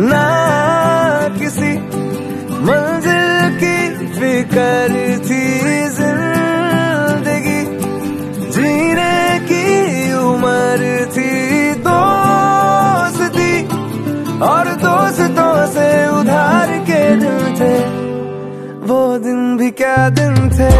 ना किसी मंजिल की फिकर थी ज़िंदगी। जीने की उम्र थी दोस्ती, और दोस्तों से उधार के दिन थे। वो दिन भी क्या दिन थे।